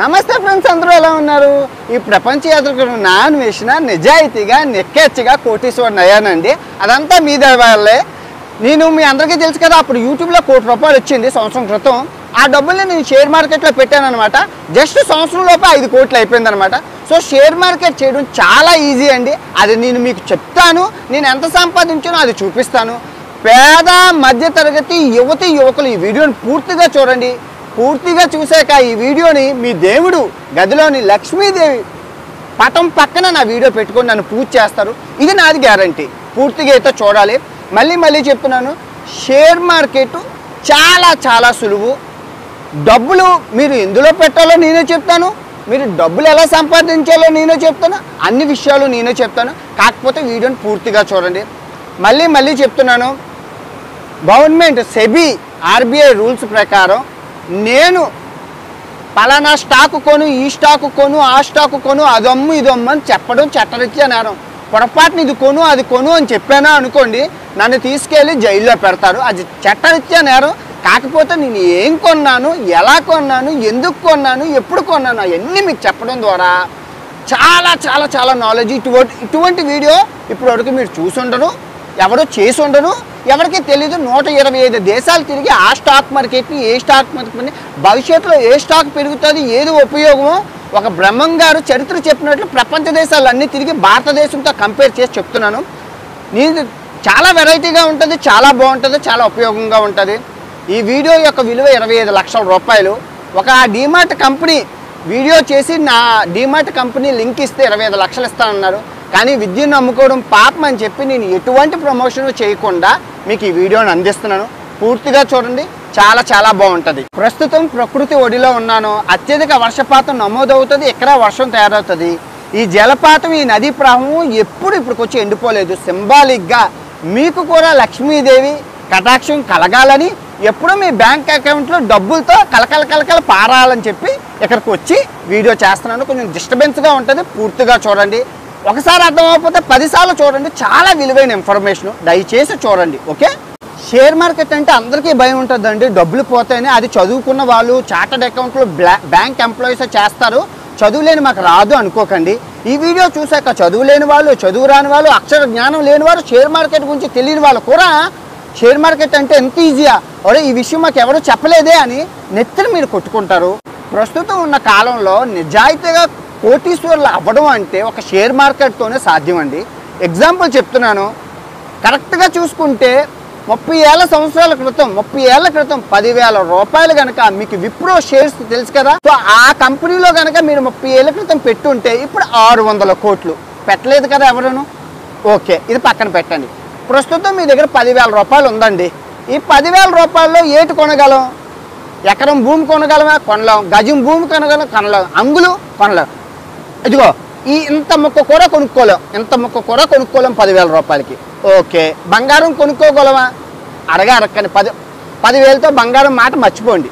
నమస్తే ఫ్రెండ్స్ అందరూ ఎలా ఉన్నారు? ఈ ప్రపంచ యాత్రికుడు నా అన్వేషణ నిజాయితీగా నెక్కెచ్చిగా కోటీశ్వరుని అయ్యానండి అదంతా మీ వల్లే నేను మీ అందరికీ తెలుసు కదా అప్పుడు యూట్యూబ్లో కోటి రూపాయలు వచ్చింది సంవత్సరం క్రితం. ఆ డబ్బుల్ని నేను షేర్ మార్కెట్లో పెట్టాను అనమాట జస్ట్ సంవత్సరం లోపు ఐదు కోట్లు అయిపోయిందనమాట సో షేర్ మార్కెట్ చేయడం చాలా ఈజీ అండి. అది నేను మీకు చెప్తాను నేను ఎంత సంపాదించానో అది చూపిస్తాను. పేద మధ్యతరగతి యువతి యువకులు ఈ వీడియోని పూర్తిగా చూడండి. పూర్తిగా చూశాక ఈ వీడియోని మీ దేవుడు గదిలోని లక్ష్మీదేవి పటం పక్కన నా వీడియో పెట్టుకొని నన్ను పూజ చేస్తారు. ఇది నాది గ్యారంటీ. పూర్తిగా అయితే చూడాలి. మళ్ళీ మళ్ళీ చెప్తున్నాను షేర్ మార్కెట్ చాలా చాలా సులువు. డబ్బులు మీరు ఎందులో పెట్టాలో నేనే చెప్తాను. మీరు డబ్బులు ఎలా సంపాదించాలో నేనే చెప్తాను. అన్ని విషయాలు నేనే చెప్తాను. కాకపోతే వీడియోని పూర్తిగా చూడండి. మళ్ళీ మళ్ళీ చెప్తున్నాను గవర్నమెంట్ సెబీ ఆర్బీఐ రూల్స్ ప్రకారం నేను పలానా స్టాక్ కొను ఈ స్టాక్ కొను ఆ స్టాకు కొను అదమ్ము ఇదమ్ము అని చెప్పడం చెట్టరిచ్చే నేరం. పొరపాటుని ఇది కొను అది కొను అని చెప్పానా అనుకోండి నన్ను తీసుకెళ్ళి జైల్లో పెడతారు. అది చెట్టరిచ్చే నేరం. కాకపోతే నేను ఏం కొన్నాను ఎలా కొన్నాను ఎందుకు కొన్నాను ఎప్పుడు కొన్నాను అవన్నీ మీకు చెప్పడం ద్వారా చాలా చాలా చాలా నాలెడ్జ్ ఇటువంటి ఇటువంటి వీడియో ఇప్పటివరకు మీరు చూసి ఉండరు ఎవరో చేసి ఉండరు ఎవరికి తెలియదు నూట ఇరవై ఐదు దేశాలు తిరిగి ఆ స్టాక్ మార్కెట్ని ఏ స్టాక్ మార్కెట్ని భవిష్యత్తులో ఏ స్టాక్ పెరుగుతుంది ఏది ఉపయోగమో ఒక బ్రహ్మం గారు చరిత్ర చెప్పినట్లు ప్రపంచ దేశాలన్నీ తిరిగి భారతదేశంతో కంపేర్ చేసి చెప్తున్నాను. నేను చాలా వెరైటీగా ఉంటుంది చాలా బాగుంటుంది చాలా ఉపయోగంగా ఉంటుంది. ఈ వీడియో యొక్క విలువ ఇరవై ఐదు లక్షల రూపాయలు. ఒక డీమార్ట్ కంపెనీ వీడియో చేసి నా డీమార్ట్ కంపెనీ లింక్ ఇస్తే ఇరవై ఐదు లక్షలు ఇస్తానన్నారు. కానీ విద్యను నమ్ముకోవడం పాపం అని చెప్పి నేను ఎటువంటి ప్రమోషన్ చేయకుండా మీకు ఈ వీడియోని అందిస్తున్నాను. పూర్తిగా చూడండి చాలా చాలా బాగుంటుంది. ప్రస్తుతం ప్రకృతి ఒడిలో ఉన్నాను. అత్యధిక వర్షపాతం నమోదవుతుంది ఎక్కడ వర్షం తయారవుతుంది. ఈ జలపాతం ఈ నదీ ప్రవాహం ఎప్పుడు ఇప్పటికొచ్చి ఎండిపోలేదు. సింబాలిక్గా మీకు కూడా లక్ష్మీదేవి కటాక్షం కలగాలని ఎప్పుడూ మీ బ్యాంక్ అకౌంట్లో డబ్బులతో కలకల కలకల పారాలని చెప్పి ఇక్కడికి వచ్చి వీడియో చేస్తున్నాను. కొంచెం డిస్టర్బెన్స్గా ఉంటుంది పూర్తిగా చూడండి. ఒకసారి అర్థమైపోతే పదిసార్లు చూడండి. చాలా విలువైన ఇన్ఫర్మేషన్ దయచేసి చూడండి ఓకే? షేర్ మార్కెట్ అంటే అందరికీ భయం ఉంటుందండి. డబ్బులు పోతాయని అది చదువుకున్న వాళ్ళు చార్టర్డ్ అకౌంట్లో బ్యాంక్ ఎంప్లాయీస్ చేస్తారు. చదువులేని మాకు రాదు అనుకోకండి. ఈ వీడియో చూశాక చదువు లేని వాళ్ళు చదువు రాని వాళ్ళు అక్షర జ్ఞానం లేని వారు షేర్ మార్కెట్ గురించి తెలియని వాళ్ళు కూడా షేర్ మార్కెట్ అంటే ఎంత ఈజీయా? ఒరే ఈ విషయం మాకు ఎవరు చెప్పలేదే అని నెత్తిని మీరు కొట్టుకుంటారు. ప్రస్తుతం ఉన్న కాలంలో నిజాయితీగా కోటీశ్వర్లు అవ్వడం అంటే ఒక షేర్ మార్కెట్తోనే సాధ్యం అండి ఎగ్జాంపుల్ చెప్తున్నాను. కరెక్ట్గా చూసుకుంటే ముప్పై ఏళ్ళ సంవత్సరాల క్రితం ముప్పై ఏళ్ళ క్రితం పదివేల రూపాయలు కనుక మీకు విప్రో షేర్స్ తెలుసు కదా? సో ఆ కంపెనీలో కనుక మీరు ముప్పై ఏళ్ళ క్రితం పెట్టుంటే ఇప్పుడు ఆరు వందల కోట్లు. పెట్టలేదు కదా ఎవరును? ఓకే ఇది పక్కన పెట్టండి. ప్రస్తుతం మీ దగ్గర పదివేల రూపాయలు ఉందండి. ఈ పదివేల రూపాయల్లో ఏటి కొనగలం? ఎకరం భూమి కొనగలమా? కొనలేం. గజం భూమి కొనగలం? కొనలేం. అంగులు కొనలేం. ఇదిగో ఈ ఇంత ముక్క కూర కొనుక్కోలేం. ఇంత ముక్క కూర కొనుక్కోలేం పదివేల రూపాయలకి. ఓకే బంగారం కొనుక్కోగలమా అడగా అడగని పది పదివేలతో బంగారం మాట మర్చిపోండి.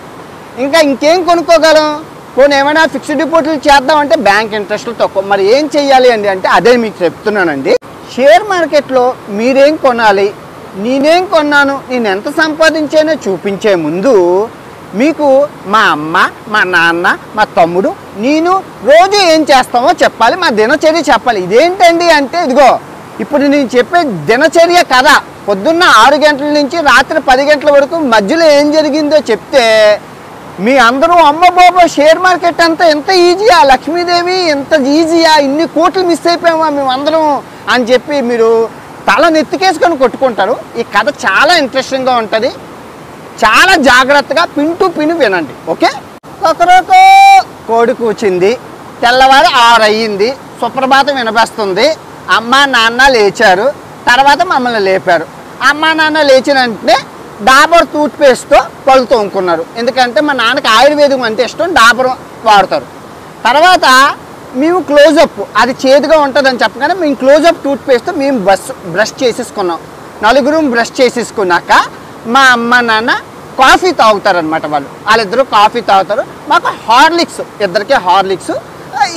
ఇంకా ఇంకేం కొనుక్కోగలం? కొన్ని ఏమైనా ఫిక్స్డ్ డిపాజిట్లు చేద్దామంటే బ్యాంక్ ఇంట్రెస్ట్లు తక్కువ. మరి ఏం చెయ్యాలి అండి అంటే అదే మీకు చెప్తున్నానండి. షేర్ మార్కెట్లో మీరేం కొనాలి? నేనేం కొన్నాను? నేను ఎంత సంపాదించానో చూపించే ముందు మీకు మా అమ్మ మా నాన్న మా తమ్ముడు నేను రోజు ఏం చేస్తామో చెప్పాలి మా దినచర్య చెప్పాలి. ఇదేంటండి అంటే ఇదిగో ఇప్పుడు నేను చెప్పే దినచర్య కథ పొద్దున్న ఆరు గంటల నుంచి రాత్రి పది గంటల వరకు మధ్యలో ఏం జరిగిందో చెప్తే మీ అందరూ అమ్మ బాబా షేర్ మార్కెట్ అంతా ఎంత ఈజీయా లక్ష్మీదేవి ఎంత ఈజీయా ఇన్ని కోట్లు మిస్ అయిపోయామా మేము అందరం అని చెప్పి మీరు తల నెత్తికేసుకొని కొట్టుకుంటారు. ఈ కథ చాలా ఇంట్రెస్టింగ్గా ఉంటుంది. చాలా జాగ్రత్తగా పిన్ టు పిన్ వినండి ఓకే? ఒకరోకో కోడి కూచింది తెల్లవారు ఆరు అయ్యింది సుప్రభాతం వినపేస్తుంది. అమ్మ నాన్న లేచారు తర్వాత మమ్మల్ని లేపారు. అమ్మ నాన్న లేచిన వెంటనే డాబర్ టూత్ పేస్ట్తో పళ్ళు తోముకున్నారు. ఎందుకంటే మా నాన్నకి ఆయుర్వేదం అంటే ఇష్టం డాబర్ వాడతారు. తర్వాత మేము క్లోజప్ అది చేదుగా ఉంటుందని చెప్పగానే మేము క్లోజప్ టూత్ పేస్ట్ మేము బ్రష్ బ్రష్ చేసేసుకున్నాం. నలుగురు బ్రష్ చేసేసుకున్నాక మా అమ్మ నాన్న కాఫీ తాగుతారనమాట వాళ్ళు. వాళ్ళిద్దరూ కాఫీ తాగుతారు. మాకు హార్లిక్స్ ఇద్దరికి హార్లిక్స్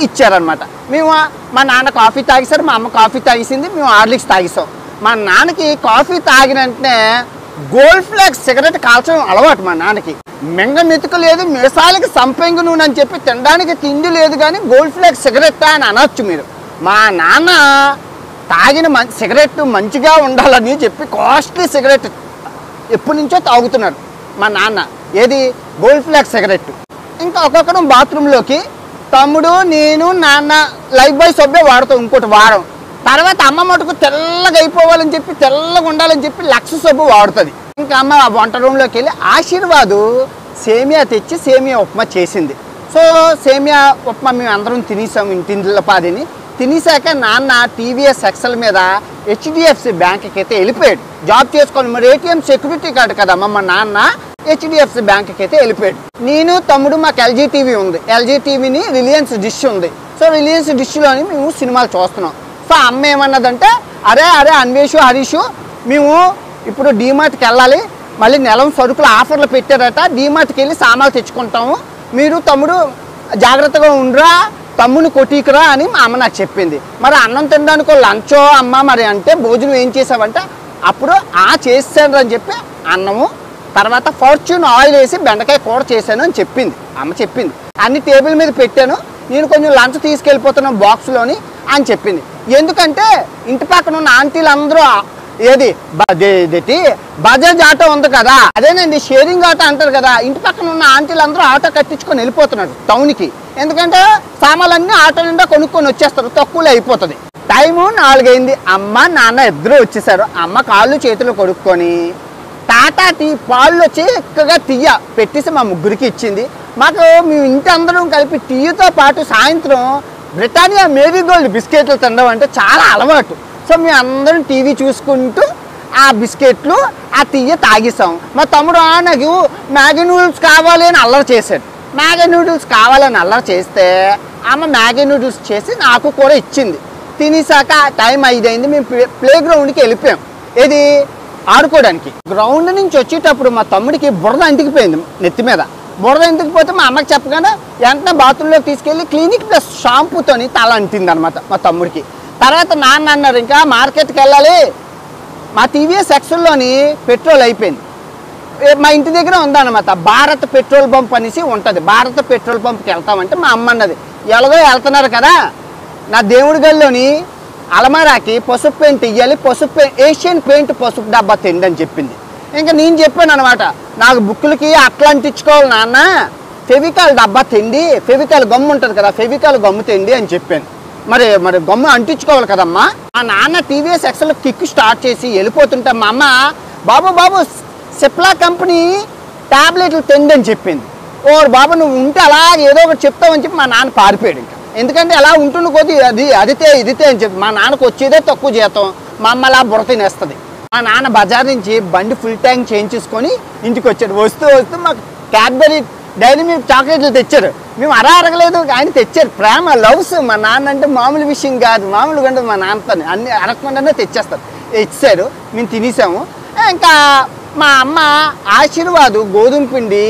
ఇచ్చారనమాట మేము మా నాన్న కాఫీ తాగేశారు మా అమ్మ కాఫీ తాగేసింది మేము హార్లిక్స్ తాగేసాం మా నాన్నకి కాఫీ తాగిన వెంటనే గోల్డ్ ఫ్లాగ్ సిగరెట్ కాల్చడం అలవాటు మా నాన్నకి. మెంగ మెతుకు లేదు మీసాలకి సంపెంగు నూనె అని చెప్పి తినడానికి తిండి లేదు కానీ గోల్డ్ ఫ్లేక్ సిగరెట్ అని అనొచ్చు మీరు. మా నాన్న తాగిన మ సిగరెట్ మంచిగా ఉండాలని చెప్పి కాస్ట్లీ సిగరెట్ ఎప్పటి నుంచో తాగుతున్నాడు మా నాన్న. ఏది? Gold Flake cigarette. ఇంకా ఒక్కొక్కరు బాత్రూంలోకి తమ్ముడు నేను నాన్న లైఫ్ బాయ్ సబ్బే వాడతాం ఇంకోటి వారం తర్వాత అమ్మ మటుకు తెల్లగా అయిపోవాలని చెప్పి తెల్లగా ఉండాలని చెప్పి లక్ష సబ్బు వాడుతుంది. ఇంకా అమ్మ ఆ వంట రూమ్లోకి వెళ్ళి ఆశీర్వాదు సేమియా తెచ్చి సేమియా ఉప్మా చేసింది. సో సేమియా ఉప్మా మేము అందరం తినేసాం ఇంటింట్లో పాదిని. తినేశాక నాన్న టీవీఎస్ ఎక్సెల్ మీద హెచ్డిఎఫ్సి బ్యాంక్కి అయితే వెళ్ళిపోయాడు. జాబ్ చేసుకోవాలి. మరి ఏటీఎం సెక్యూరిటీ గార్డ్ కదమ్మ మా నాన్న? హెచ్డిఎఫ్సి బ్యాంక్కి అయితే వెళ్ళిపోయాడు. నేను తమ్ముడు మాకు ఎల్జీ టీవీ ఉంది. ఎల్జీ టీవీని రిలయన్స్ డిష్ ఉంది. సో రిలయన్స్ డిష్లోని మేము సినిమాలు చూస్తున్నాం. సో అమ్మ ఏమన్నదంటే అరే అరే అన్వేషు హరీషు మేము ఇప్పుడు డీమార్ట్కి వెళ్ళాలి. మళ్ళీ నెలం సరుకులు ఆఫర్లు పెట్టారట. డీమార్ట్కి వెళ్ళి సామాన్లు తెచ్చుకుంటాము. మీరు తమ్ముడు జాగ్రత్తగా ఉండరా. తమ్ముని కొట్టికరా అని మా అమ్మ నాకు చెప్పింది. మరి అన్నం తినడానికి లంచో అమ్మ మరి అంటే భోజనం ఏం చేసావంటే? అప్పుడు ఆ చేసాను అని చెప్పి అన్నము తర్వాత ఫార్చ్యూన్ ఆయిల్ వేసి బెండకాయ కూర చేశాను అని చెప్పింది. అమ్మ చెప్పింది. అన్ని టేబుల్ మీద పెట్టాను. నేను కొంచెం లంచ్ తీసుకెళ్ళిపోతున్నాను బాక్స్లోని అని చెప్పింది. ఎందుకంటే ఇంటి పక్కన ఉన్న ఆంటీలు అందరూ ఏది? బ- బజాజ్ ఆటో ఉంది కదా. అదేనండి షేరింగ్ ఆటో అంటారు కదా. ఇంటి పక్కన ఉన్న ఆంటీలు అందరూ ఆటో కట్టించుకొని వెళ్ళిపోతున్నారు టౌన్కి. ఎందుకంటే సామాన్లన్నీ ఆటో నిండా కొనుక్కొని వచ్చేస్తారు తక్కువలో అయిపోతుంది. టైము నాలుగైంది. అమ్మ నాన్న ఇద్దరు వచ్చేసారు. అమ్మ కాళ్ళు చేతులు కొడుక్కొని టాటా టీ పాలు వచ్చి ఎక్కువగా తీయ పెట్టేసి మా ముగ్గురికి ఇచ్చింది. మాకు మేము ఇంటి అందరం కలిపి టీతో పాటు సాయంత్రం బ్రిటానియా మేరీ గోల్డ్ బిస్కెట్లు తినడం అంటే చాలా అలవాటు. సో మేము అందరం టీవీ చూసుకుంటూ ఆ బిస్కెట్లు ఆ తీయ తాగేసాం. మా తమ్ముడు నాకు మ్యాగీ నూడిల్స్ కావాలి అని అల్లరి చేశాడు. మ్యాగీ నూడిల్స్ కావాలని అల్లరి చేస్తే ఆమె మ్యాగీ నూడిల్స్ చేసి నాకు కూడా ఇచ్చింది. తినేసాక టైం ఐదైంది. మేము ప్లే ప్లే గ్రౌండ్కి వెళ్ళిపోయాం. ఏది? ఆడుకోవడానికి. గ్రౌండ్ నుంచి వచ్చేటప్పుడు మా తమ్ముడికి బురద అంటికిపోయింది నెత్తి మీద. బురద అంటికిపోతే మా అమ్మకి చెప్పగానే వెంటనే బాత్రూంలోకి తీసుకెళ్ళి క్లినిక్ ప్లస్ షాంపూతోని తల అంటింది అనమాట మా తమ్ముడికి. తర్వాత నాన్న అన్నారు ఇంకా మార్కెట్కి వెళ్ళాలి. మా టీవీఎస్ ఎక్సల్లోని పెట్రోల్ అయిపోయింది. మా ఇంటి దగ్గర ఉందన్నమాట. భారత్ పెట్రోల్ పంప్ అనేసి ఉంటుంది. భారత పెట్రోల్ పంప్కి వెళ్తామంటే మా అమ్మ అన్నది ఎలాగో వెళ్తున్నారు కదా నా దేవుడి గల్లోని అలమారాకి పసుపు పెయింట్ ఇవ్వాలి పసుపు పెయింట్ ఏషియన్ పెయింట్ పసుపు డబ్బా తిండి అని చెప్పింది. ఇంకా నేను చెప్పాను అనమాట నాకు బుక్కులకి అట్లా అంటించుకోవాలి నాన్న. ఫెవికాల్ డబ్బా తిండి ఫెవికాల్ గమ్ము ఉంటుంది కదా ఫెవికాల్ గమ్ము తిండి అని చెప్పాను. మరి మరి బొమ్మ అంటించుకోవాలి కదమ్మా? మా నాన్న టీవీఎస్ ఎక్సెల్ కిక్ స్టార్ట్ చేసి వెళ్ళిపోతుంటే మా అమ్మ బాబు బాబు సిప్లా కంపెనీ టాబ్లెట్లు తిండి అని చెప్పింది. ఓ బాబు నువ్వు ఉంటే అలా ఏదో ఒకటి చెప్తావని చెప్పి మా నాన్న పారిపోయాడు ఇంకా. ఎందుకంటే అలా ఉంటున్న కొద్ది అది అదితే ఇదితే అని చెప్పి మా నాన్నకు వచ్చేదే తక్కువ జీతం. మా అమ్మ అలా బుర్ర తినేస్తుంది. మా నాన్న బజార్ నుంచి బండి ఫుల్ ట్యాంక్ చేయించేసుకొని ఇంటికి వచ్చాడు. వస్తూ వస్తూ మాకు క్యాడ్బరీ డైలీ మేము చాక్లెట్లు తెచ్చారు. మేము అరా అరగలేదు ఆయన తెచ్చారు. ప్రేమ లవ్స్ మా నాన్న అంటే మామూలు విషయం కాదు. మామూలుగా ఉండదు మా నాన్నతో అన్ని అరగకుండానే తెచ్చేస్తారు. ఇచ్చారు మేము తినేసాము. ఇంకా మా అమ్మ ఆశీర్వాదు గోధుమ పిండి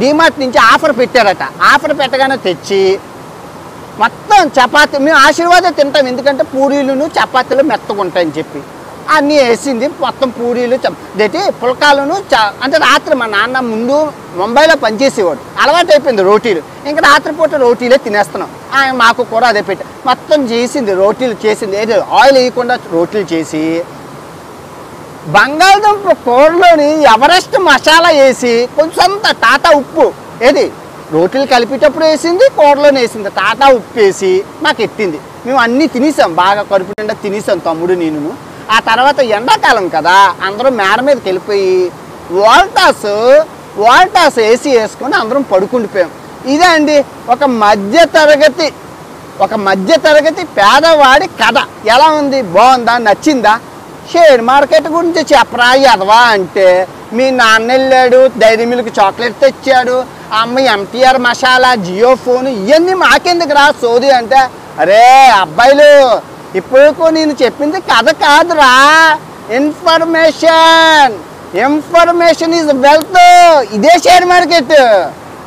డిమార్ట్ నుంచి ఆఫర్ పెట్టారట. ఆఫర్ పెట్టగానే తెచ్చి మొత్తం చపాతీ మేము ఆశీర్వాదే తింటాం. ఎందుకంటే పూరీలను చపాతీలు మెత్తగా ఉంటాయని చెప్పి. అన్నీ వేసింది మొత్తం పూరీలు చే పుల్కాలను అంటే రాత్రి మా నాన్న ముందు ముంబైలో పనిచేసేవాడు. అలవాటు అయిపోయింది రోటీలు. ఇంకా రాత్రిపూట రోటీలే తినేస్తున్నాం. ఆయన మాకు కూడా అదే పెట్టి మొత్తం చేసింది రోటీలు చేసింది. ఏదో ఆయిల్ వేయకుండా రోటీలు చేసి బంగాళదుంప కూరలోని ఎవరెస్ట్ మసాలా వేసి కొంచెంత టాటా ఉప్పు ఏది రోటీలు కలిపేటప్పుడు వేసింది కూరలోనే వేసింది. టాటా ఉప్పు వేసి మాకు ఎత్తింది మేము అన్నీ తినేసాం బాగా కడుపు నిండా తినేసాం తమ్ముడు నేను ఆ తర్వాత ఎండాకాలం కదా అందరూ మేడ మీదకి వెళ్ళిపోయి వాల్టాస్ వాల్టాస్ ఏసీ వేసుకొని అందరం పడుకుండిపోయాం. ఇదే అండి ఒక మధ్య తరగతి ఒక మధ్య తరగతి పేదవాడి కథ. ఎలా ఉంది? బాగుందా? నచ్చిందా? షేర్ మార్కెట్ గురించి చెప్పరా ఎదవా అంటే మీ నాన్న వెళ్ళాడు డైరీ మిల్క్ చాక్లెట్ తెచ్చాడు అమ్మ ఎంటీఆర్ మసాలా జియో ఫోన్ ఇవన్నీ మాకెందుకు రా సోది అంటే అరే అబ్బాయిలు ఇప్పుడు నేను చెప్పింది కథ కాదురా. ఇన్ఫర్మేషన్ ఇన్ఫర్మేషన్ ఈజ్ వెల్త్ ఇదే షేర్ మార్కెట్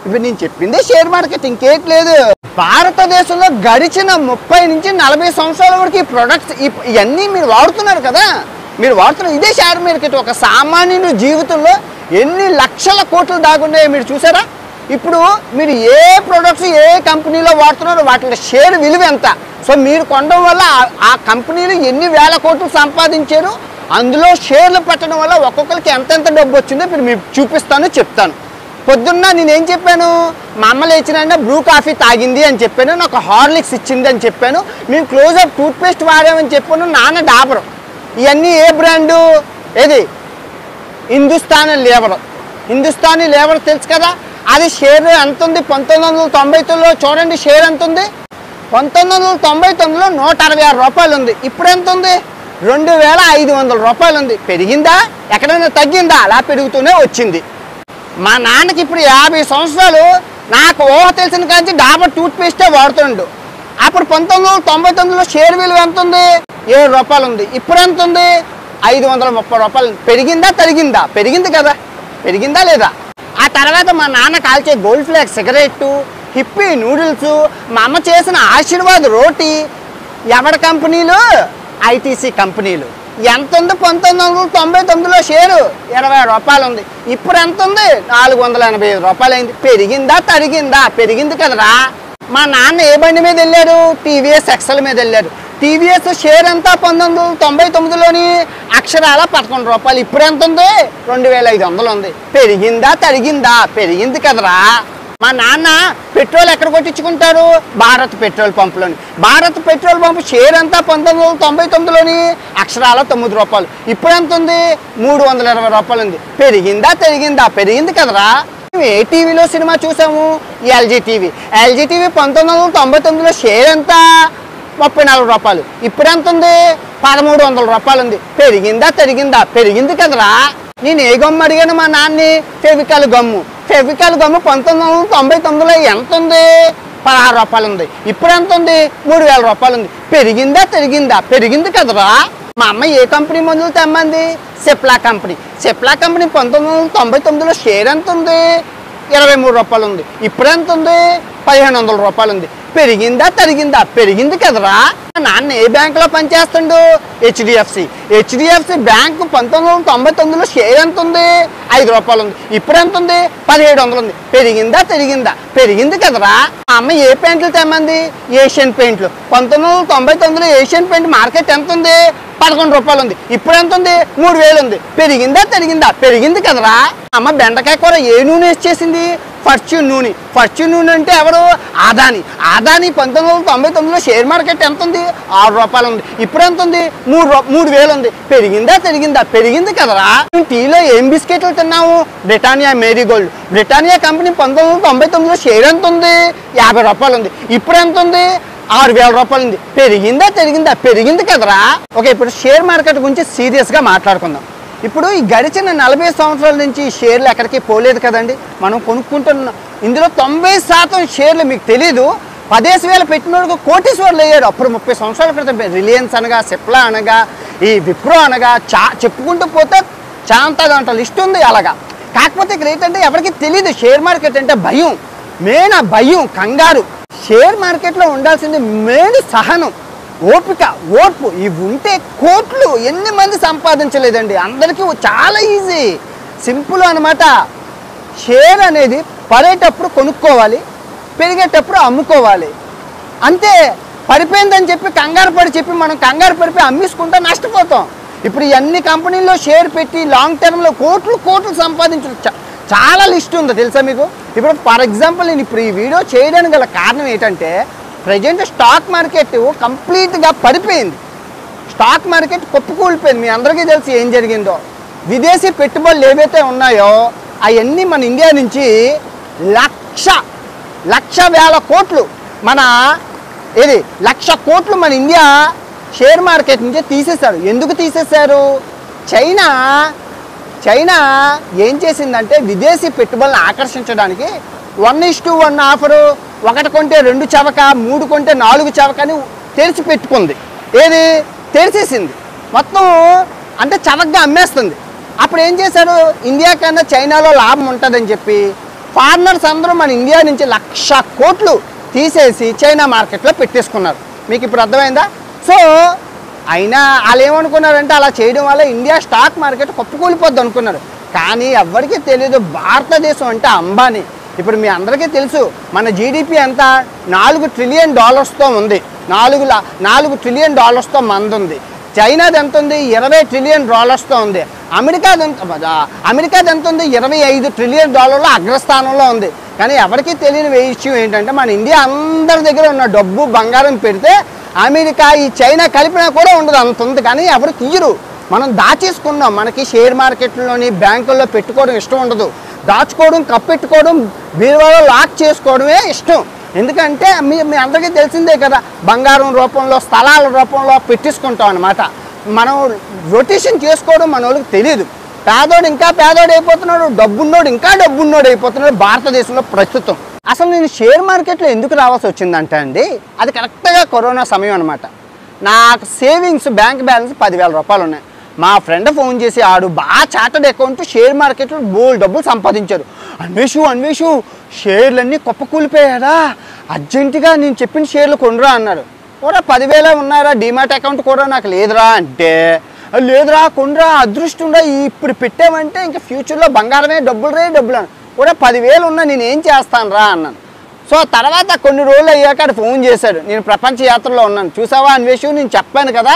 ఇప్పుడు నేను చెప్పిందే షేర్ మార్కెట్ ఇంకేట్ లేదు. భారతదేశంలో గడిచిన ముప్పై నుంచి నలభై సంవత్సరాల వరకు ఈ ప్రొడక్ట్స్ ఇవన్నీ మీరు వాడుతున్నారు కదా. మీరు వాడుతున్నారు ఇదే షేర్ మార్కెట్ ఒక సామాన్యుని జీవితంలో ఎన్ని లక్షల కోట్లు దాగున్నాయో మీరు చూసారా? ఇప్పుడు మీరు ఏ ప్రొడక్ట్స్ ఏ కంపెనీలో వాడుతున్నారో వాటి షేర్ విలువ ఎంత? సో మీరు కొనడం వల్ల ఆ- కంపెనీలు ఎన్ని వేల కోట్లు సంపాదించారు? అందులో షేర్లు పెట్టడం వల్ల ఒక్కొక్కరికి ఎంతెంత డబ్బు వచ్చిందో ఇప్పుడు మీకు చూపిస్తాను చెప్తాను. పొద్దున్న నేనేం చెప్పాను? మా అమ్మ లేచినంటే బ్రూ కాఫీ తాగింది అని చెప్పాను నాకు హార్లిక్స్ ఇచ్చింది అని చెప్పాను మేము క్లోజప్ టూత్పేస్ట్ వాడామని చెప్పాను నాన్న డాబరు. ఇవన్నీ ఏ బ్రాండు? ఏది? హిందుస్థానీ లేబర్. హిందుస్థానీ లేబర్ తెలుసు కదా? అది షేర్ ఎంత ఉంది? పంతొమ్మిది వందల తొంభై తొమ్మిదిలో చూడండి షేర్ ఎంత ఉంది? పంతొమ్మిది వందల తొంభై తొమ్మిదిలో నూట అరవై ఆరు రూపాయలు ఉంది. ఇప్పుడు ఎంత ఉంది? రెండు వేల ఐదు వందల రూపాయలు ఉంది. పెరిగిందా? ఎక్కడైనా తగ్గిందా? అలా పెరుగుతూనే వచ్చింది. మా నాన్నకి ఇప్పుడు యాభై సంవత్సరాలు. నాకు ఊహ తెలిసిన కాంచి డాబర్ టూత్పేస్టే వాడుతుండు. అప్పుడు పంతొమ్మిది వందల తొంభై తొమ్మిదిలో షేర్ విలువ ఎంత ఉంది? ఏడు రూపాయలు ఉంది. ఇప్పుడు ఎంత ఉంది? ఐదు వందల ముప్పై రూపాయలు పెరిగిందా? తరిగిందా? పెరిగింది కదా. పెరిగిందా లేదా? ఆ తర్వాత మా నాన్న కాల్చే Gold Flake cigarette Yippee noodles మా అమ్మ చేసిన ఆశీర్వాద్ రోటీ ఎవడ కంపెనీలు? ఐటీసీ కంపెనీలు. ఎంత ఉంది పంతొమ్మిది వందల తొంభై తొమ్మిదిలో షేరు ఇరవై రూపాయలు ఉంది ఇప్పుడు ఎంత ఉంది నాలుగు వందల ఎనభై ఐదు రూపాయలు అయింది పెరిగిందా? తరిగిందా? పెరిగింది కదరా. మా నాన్న ఏ బండి మీద వెళ్ళారు టీవీఎస్ ఎక్సెల్ మీద వెళ్ళారు టీవీఎస్ షేర్ ఎంత? పంతొమ్మిది వందల తొంభై తొమ్మిదిలోని అక్షరాల పదకొండు రూపాయలు. ఇప్పుడు ఎంత ఉంది రెండు వేల ఐదు వందలు ఉంది పెరిగిందా? తరిగిందా? పెరిగింది కదరా. మా నాన్న పెట్రోల్ ఎక్కడ కొట్టించుకుంటారు? భారత్ పెట్రోల్ పంపులోని. భారత్ పెట్రోల్ పంపు షేర్ అంతా పంతొమ్మిది వందల తొంభై తొమ్మిదిలోని అక్షరాల తొమ్మిది రూపాయలు. ఇప్పుడు ఎంత ఉంది మూడు వందల ఇరవై రూపాయలు ఉంది పెరిగిందా పెరిగిందా? పెరిగింది కదరా. మేము ఏ టీవీలో సినిమా చూసాము? LG TV. ఎల్జీ టీవీ పంతొమ్మిది వందల తొంభై తొమ్మిదిలో షేర్ ఎంత ముప్పై నాలుగు రూపాయలు. ఇప్పుడు ఎంత ఉంది పదమూడు వందల రూపాయలు ఉంది పెరిగిందా పెరిగిందా? పెరిగింది కదరా. నేను ఏ గమ్ము అడిగాను మా నాన్ని? ఫెవికల్ గమ్ము. ఫెవికల్ గమ్ము పంతొమ్మిది వందల తొంభై తొమ్మిదిలో ఎంత ఉంది పదహారు రూపాయలు ఉంది. ఇప్పుడు ఎంత ఉంది మూడు వేల రూపాయలు ఉంది. పెరిగిందా పెరిగిందా? పెరిగింది కదరా. మా అమ్మ ఏ కంపెనీ మందులు తెమ్మంది? సెప్లా కంపెనీ. సెప్లా కంపెనీ పంతొమ్మిది వందల తొంభై తొమ్మిదిలో షేర్ ఎంత ఉంది ఇరవై మూడు రూపాయలు ఉంది. ఇప్పుడు ఎంత ఉంది పదిహేను వందల రూపాయలు ఉంది. పెరిగిందా తరిగిందా? పెరిగింది కదరా. మా నాన్న ఏ బ్యాంకులో పనిచేస్తుండు? హెచ్డిఎఫ్సి. హెచ్డిఎఫ్సి బ్యాంకు పంతొమ్మిది వందల తొంభై తొమ్మిదిలో షేర్ ఎంత ఉంది ఐదు రూపాయలు ఉంది ఇప్పుడు ఎంత ఉంది పదిహేడు వందలు ఉంది పెరిగిందా తరిగిందా? పెరిగింది కదరా. మా అమ్మ ఏ పెయింట్లు తెమ్మంది? ఏషియన్ పెయింట్లు. పంతొమ్మిది వందల తొంభై తొమ్మిదిలో ఏషియన్ పెయింట్ మార్కెట్ ఎంత ఉంది పదకొండు రూపాయలు ఉంది ఇప్పుడు ఎంత ఉంది మూడు వేలు ఉంది పెరిగిందా తరిగిందా? పెరిగింది కదరా. అమ్మ బెండకాయ కూర ఏ నూనె వేసి చేసింది? ఫర్చ్యూన్ నూనె. ఫర్చ్యూన్ నూనె అంటే ఎవరు? ఆదాని. ఆదాని పంతొమ్మిది వందల తొంభై తొమ్మిదిలో షేర్ మార్కెట్ ఎంత ఉంది ఆరు రూపాయలు ఉంది. ఇప్పుడు ఎంత ఉంది మూడు మూడు వేలు ఉంది. పెరిగిందా? పెరిగిందా? పెరిగింది కదరా. మేము టీలో ఏం బిస్కెట్లు తిన్నాము? Britannia Marie Gold Britannia company పంతొమ్మిది వందల తొంభై తొమ్మిదిలో షేర్ ఎంత ఉంది? యాభై రూపాయలు ఉంది. ఇప్పుడు ఎంత ఉంది? ఆరు వేల రూపాయలు ఉంది. పెరిగిందా? పెరిగిందా? పెరిగింది కదరా. ఓకే ఇప్పుడు షేర్ మార్కెట్ గురించి సీరియస్గా మాట్లాడుకుందాం. ఇప్పుడు ఈ గడిచిన నలభై సంవత్సరాల నుంచి షేర్లు ఎక్కడికి పోలేదు కదండి. మనం కొనుక్కుంటున్నాం ఇందులో తొంభై శాతం షేర్లు మీకు తెలీదు. పదేసి వేలు పెట్టినోడుకు కోటీశ్వర్లు అయ్యాడు అప్పుడు ముప్పై సంవత్సరాల క్రితం రిలయన్స్ అనగా సిప్లా అనగా ఈ విప్రో అనగా చా చెప్పుకుంటూ పోతే చాలా దాంట్లో లిస్ట్ ఉంది అలాగా. కాకపోతే ఇక్కడ ఏంటంటే ఎవరికి తెలియదు షేర్ మార్కెట్ అంటే భయం. మెయిన్ ఆ భయం కంగారు. షేర్ మార్కెట్లో ఉండాల్సింది మెయిన్ సహనం. ఓపిక ఓర్పు ఇవి ఉంటే కోట్లు ఎన్ని మంది సంపాదించలేదండి. అందరికీ చాలా ఈజీ. సింపుల్ అనమాట షేర్ అనేది పడేటప్పుడు కొనుక్కోవాలి పెరిగేటప్పుడు అమ్ముకోవాలి. అంతే. పడిపోయిందని చెప్పి కంగారు పడి చెప్పి మనం కంగారు పడిపోయి అమ్మేసుకుంటే నష్టపోతాం. ఇప్పుడు ఎన్ని కంపెనీల్లో షేర్ పెట్టి లాంగ్ టర్మ్లో కోట్లు కోట్లు సంపాదించడం చాలా లిస్ట్ ఉంది తెలుసా మీకు? ఇప్పుడు ఫర్ ఎగ్జాంపుల్ నేను ఇప్పుడు ఈ వీడియో చేయడానికి గల కారణం ఏంటంటే ప్రజెంట్ స్టాక్ మార్కెట్ కంప్లీట్గా పడిపోయింది. స్టాక్ మార్కెట్ కొప్పుకూలిపోయింది మీ అందరికీ తెలిసి ఏం జరిగిందో. విదేశీ పెట్టుబడులు ఏవైతే ఉన్నాయో అవన్నీ మన ఇండియా నుంచి లక్ష లక్ష వేల కోట్లు మన ఇది లక్ష కోట్లు మన ఇండియా షేర్ మార్కెట్ నుంచి తీసేశారు. ఎందుకు తీసేశారు? చైనా చైనా ఏం చేసిందంటే విదేశీ పెట్టుబడులను ఆకర్షించడానికి one is two one offer ఒకటి కొంటే రెండు చవక మూడు కొంటే నాలుగు చవక అని తెరిచి పెట్టుకుంది ఏది? తెరిచేసింది. మొత్తం అంటే చవకగా అమ్మేస్తుంది. అప్పుడు ఏం చేశారు? ఇండియా కన్నా చైనాలో లాభం ఉంటుందని చెప్పి ఫారినర్స్ అందరూ మన ఇండియా నుంచి లక్ష కోట్లు తీసేసి చైనా మార్కెట్లో పెట్టేసుకున్నారు. మీకు ఇప్పుడు అర్థమైందా? సో అయినా వాళ్ళు ఏమనుకున్నారంటే అలా చేయడం వల్ల ఇండియా స్టాక్ మార్కెట్ కుప్పకూలిపోద్ది అనుకున్నారు. కానీ ఎవరికీ తెలియదు భారతదేశం అంటే అంబానీ. ఇప్పుడు మీ అందరికీ తెలుసు మన జీడిపి ఎంత? నాలుగు ట్రిలియన్ డాలర్స్తో ఉంది. నాలుగు నాలుగు ట్రిలియన్ డాలర్స్తో మంది ఉంది చైనాది ఎంత ఉంది ఇరవై ట్రిలియన్ డాలర్స్తో ఉంది. అమెరికాది ఎంత అమెరికాది ఎంత ఉంది ఇరవై ఐదు ట్రిలియన్ డాలర్ల అగ్రస్థానంలో ఉంది. కానీ ఎవరికీ తెలియని విషయం ఏంటంటే మన ఇండియా అందరి దగ్గర ఉన్న డబ్బు బంగారం పెడితే అమెరికా ఈ చైనా కలిపినా కూడా ఉండదు అంత ఉంది. కానీ ఎవరు తీయరు. మనం దాచేసుకున్నాం. మనకి షేర్ మార్కెట్లోని బ్యాంకుల్లో పెట్టుకోవడం ఇష్టం ఉండదు. దాచుకోవడం కప్పెట్టుకోవడం బీరువాలో లాక్ చేసుకోవడమే ఇష్టం. ఎందుకంటే మీ మీ అందరికీ తెలిసిందే కదా బంగారం రూపంలో స్థలాల రూపంలో పెట్టించుకుంటాం అనమాట మనం రొటేషన్ చేసుకోవడం మన వాళ్ళకి తెలియదు పేదోడు ఇంకా పేదోడు అయిపోతున్నాడు డబ్బున్నోడు ఇంకా డబ్బున్నోడు అయిపోతున్నాడు భారతదేశంలో ప్రస్తుతం. అసలు నేను షేర్ మార్కెట్లో ఎందుకు రావాల్సి వచ్చిందంటే అండి అది కరెక్ట్గా కరోనా సమయం అనమాట నాకు సేవింగ్స్ బ్యాంక్ బ్యాలెన్స్ పదివేల రూపాయలు ఉన్నాయి మా ఫ్రెండ్ ఫోన్ చేసి ఆడు బాగా చార్టెడ్ అకౌంట్ షేర్ మార్కెట్లో బోల్ డబ్బులు సంపాదించారు అన్వేషు అన్వేషు షేర్లన్నీ కుప్పకూలిపోయారా అర్జెంటుగా నేను చెప్పిన షేర్లు కొనురా అన్నాడు. కూడా పదివేలే ఉన్నారా డిమాట్ అకౌంట్ కూడా నాకు లేదురా అంటే లేదురా కొనురా అదృష్టంరా ఇప్పుడు పెట్టామంటే ఇంకా ఫ్యూచర్లో బంగారమే డబ్బులు రే డబ్బులు అని కూడా పదివేలు ఉన్నా నేను ఏం చేస్తాను రా అన్నాను. సో తర్వాత కొన్ని రోజులు అయ్యాక ఫోన్ చేశాడు. నేను ప్రపంచ యాత్రలో ఉన్నాను. చూసావా అన్వేషు నేను చెప్పాను కదా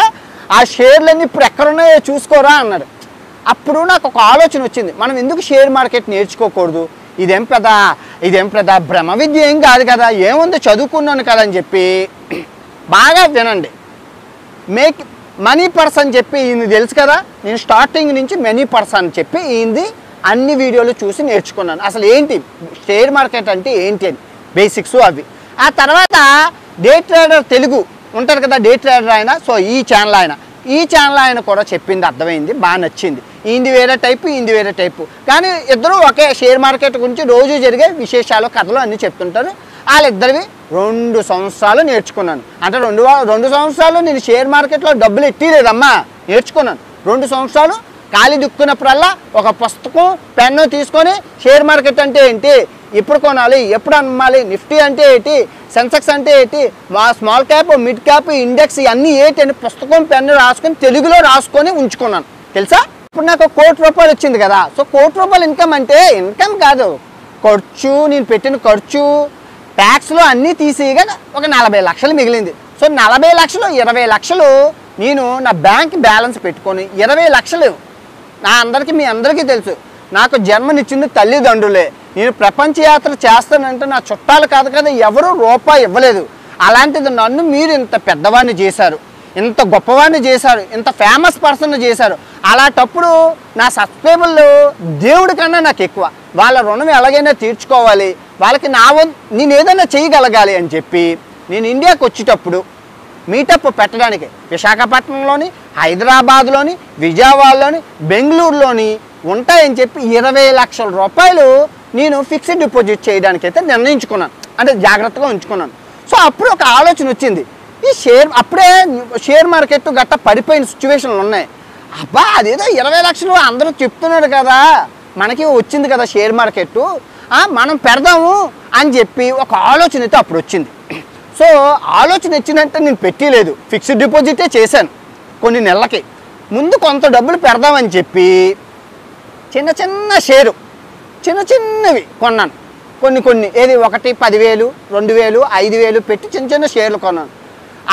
ఆ షేర్లన్నీ ఇప్పుడు ఎక్కడున్నాయో చూసుకోరా అన్నాడు. అప్పుడు నాకు ఒక ఆలోచన వచ్చింది. మనం ఎందుకు షేర్ మార్కెట్ నేర్చుకోకూడదు? ఇదేం పెద్ద ఇదేం పెద్ద భ్రమ విద్య ఏం కాదు కదా. ఏముంది? చదువుకున్నాను కదా అని చెప్పి బాగా వినండి. మేక్ మనీ పర్సన్ చెప్పి ఈయన తెలుసు కదా? నేను స్టార్టింగ్ నుంచి మనీ పర్సన్ చెప్పి ఈయనది అన్ని వీడియోలు చూసి నేర్చుకున్నాను. అసలు ఏంటి? షేర్ మార్కెట్ అంటే ఏంటి అని. బేసిక్స్ అవి. ఆ తర్వాత డే ట్రేడర్ తెలుగు. ఉంటారు కదా డే ట్రేడర్ ఆయన. సో ఈ ఛానల్ ఆయన. ఈ ఛానల్ ఆయన కూడా చెప్పింది అర్థమైంది బాగా నచ్చింది. ఈంది వేరే టైపు ఈంది వేరే టైపు కానీ ఇద్దరు ఒకే షేర్ మార్కెట్ గురించి రోజు జరిగే విశేషాలు కథలు అన్నీ చెప్తుంటారు. వాళ్ళిద్దరివి రెండు సంవత్సరాలు నేర్చుకున్నాను. అంటే రెండు రెండు సంవత్సరాలు నేను షేర్ మార్కెట్లో డబ్బులు ఎట్టిలేదమ్మా? నేర్చుకున్నాను. రెండు సంవత్సరాలు ఖాళీ దిక్కున్నప్పుడల్లా ఒక పుస్తకం పెన్ను తీసుకొని షేర్ మార్కెట్ అంటే ఏంటి? ఎప్పుడు కొనాలి? ఎప్పుడు అమ్మాలి? నిఫ్టీ అంటే ఏంటి? సెన్సెక్స్ అంటే ఏంటి? మా small cap mid cap index ఇవన్నీ ఏంటి అని పుస్తకం పెన్ను రాసుకొని తెలుగులో రాసుకొని ఉంచుకున్నాను. తెలుసా? ఇప్పుడు నాకు కోటి రూపాయలు వచ్చింది కదా. సో కోటి రూపాయలు ఇన్కమ్ అంటే ఇన్కమ్ కాదు. ఖర్చు నేను పెట్టిన ఖర్చు ట్యాక్స్లో అన్నీ తీసేయగా ఒక నలభై లక్షలు మిగిలింది. సో నలభై లక్షలు ఇరవై లక్షలు నేను నా బ్యాంక్ బ్యాలెన్స్ పెట్టుకొని ఇరవై లక్షలు నా అందరికీ మీ అందరికీ తెలుసు. నాకు జన్మనిచ్చింది తల్లిదండ్రులే. నేను ప్రపంచ యాత్ర చేస్తానంటే నా చుట్టాలు కాదు కదా ఎవరూ రూపాయి ఇవ్వలేదు. అలాంటిది నన్ను మీరు ఇంత పెద్దవాడిని చేశారు ఇంత గొప్పవాడిని చేశారు ఇంత ఫేమస్ పర్సన్ చేశారు. అలాంటప్పుడు నా సబ్స్క్రైబర్లు దేవుడి కన్నా నాకు ఎక్కువ. వాళ్ళ రుణం ఎలాగైనా తీర్చుకోవాలి వాళ్ళకి నా వం నేను ఏదైనా చేయగలగాలి అని చెప్పి నేను ఇండియాకి వచ్చేటప్పుడు మీటప్ పెట్టడానికి విశాఖపట్నంలోని హైదరాబాద్లోని విజయవాడలోని బెంగళూరులోని ఉంటాయని చెప్పి ఇరవై లక్షల రూపాయలు నేను ఫిక్స్డ్ డిపాజిట్ చేయడానికి అయితే నిర్ణయించుకున్నాను. అంటే జాగ్రత్తగా ఉంచుకున్నాను. సో అప్పుడు ఒక ఆలోచన వచ్చింది. ఈ షేర్ అప్పుడే షేర్ మార్కెట్ గట్ట పడిపోయిన సిచ్యువేషన్లు ఉన్నాయి. అబ్బా అదేదో ఇరవై లక్షలు అందరూ చెప్తున్నారు కదా. మనకి వచ్చింది కదా షేర్ మార్కెట్ మనం పెడదాము అని చెప్పి ఒక ఆలోచన అయితే అప్పుడు వచ్చింది. సో ఆలోచన వచ్చిందంటే నేను పెట్టలేదు. ఫిక్స్డ్ డిపాజిటే చేశాను కొన్ని నెలలకి. ముందు కొంత డబ్బులు పెడదామని చెప్పి చిన్న చిన్న షేరు చిన్న చిన్నవి కొన్నాను. కొన్ని కొన్ని ఏది ఒకటి పదివేలు రెండు వేలు ఐదు వేలు పెట్టి చిన్న చిన్న షేర్లు కొన్నాను.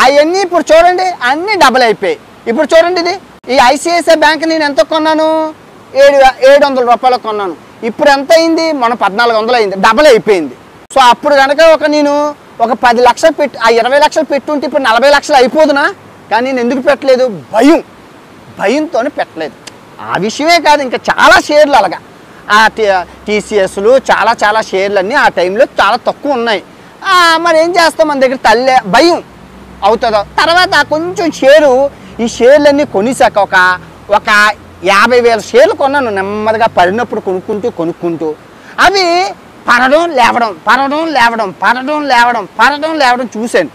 అవన్నీ ఇప్పుడు చూడండి అన్నీ డబుల్ అయిపోయాయి. ఇప్పుడు చూడండి ఇది ఈ ఐసిఐసిఐ బ్యాంక్ నేను ఎంత కొన్నాను? ఏడు ఏడు వందల రూపాయలు కొన్నాను. ఇప్పుడు ఎంత అయింది? మన పద్నాలుగు వందలు అయింది. డబుల్ అయిపోయింది. సో అప్పుడు కనుక ఒక నేను ఒక పది లక్షలు పెట్టి ఆ ఇరవై లక్షలు పెట్టుంటే ఇప్పుడు నలభై లక్షలు అయిపోదునా? కానీ నేను ఎందుకు పెట్టలేదు? భయం. భయంతో పెట్టలేదు. ఆ విషయమే కాదు ఇంకా చాలా షేర్లు అలాగా. ఆ టీసీఎస్లు చాలా చాలా షేర్లు అన్నీ ఆ టైంలో చాలా తక్కువ ఉన్నాయి. మరి ఏం చేస్తాం మన దగ్గర తల్లే భయం అవుతుందో? తర్వాత కొంచెం షేరు ఈ షేర్లన్నీ కొనిసాక ఒక ఒక యాభై వేల షేర్లు కొన్నాను నెమ్మదిగా పడినప్పుడు కొనుక్కుంటూ కొనుక్కుంటూ. అవి పడడం లేవడం పడడం లేవడం పడడం లేవడం పడడం లేవడం చూశాను.